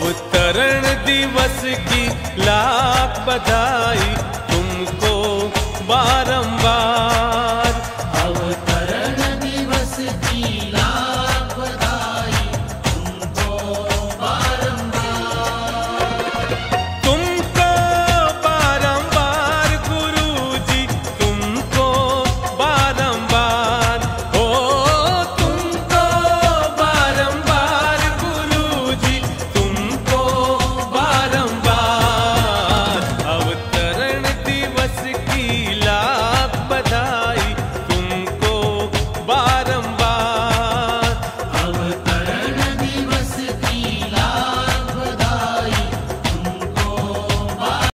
अवतरण दिवस की लाख बधाई